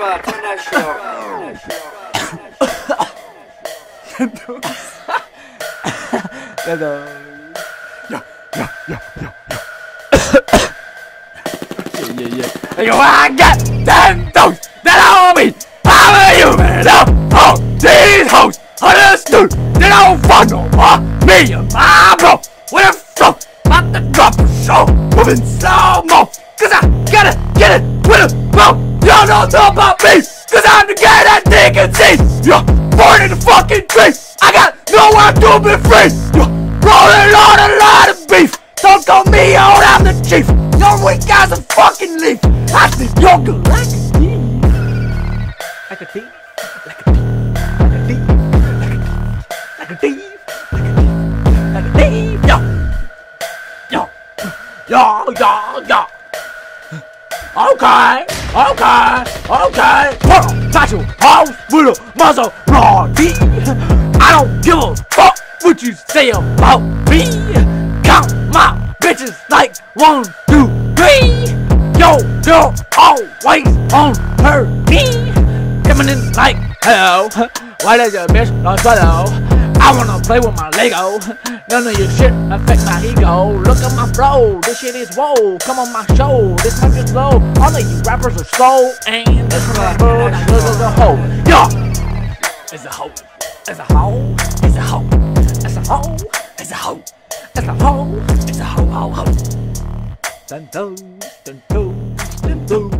Turn that shit off. Hello. yeah, yeah, yeah. And you I got ten toes that on me. How are you, man? Oh, these hoes understood. They don't fuck no more. Me and my bro. A flow. About to drop a show. Moving slow Y'all don't know about me. Cause I'm the guy that they can see. Yeah, born in the fucking tree. I got nowhere to be free. Yeah, rolling on a lot of beef. Don't call me out, I'm the chief. Your weak guys are fucking leaf. I think you're good like a thief. Like a thief. Like a thief. Like a thief. Like a thief. Like a thief. Yo. Yo. Yo, yo, yo. Okay, okay, okay. Got your house with a Maserati. I don't give a fuck what you say about me. Count my bitches like one, two, three. Yo, girl always on her knee. Coming in like hello. Why does your bitch not swallow? I wanna play with my Lego. None of your shit affect my ego. Look at my flow, this shit is whoa. Come on my show, this might be slow. All of you rappers are slow, and this one I heard this is a hoe. Yo, it's a hoe, it's a hoe, it's a hoe, it's a hoe, it's a hoe, it's a hoe, it's a hoe, hoe, hoe. Dun dun dun dun.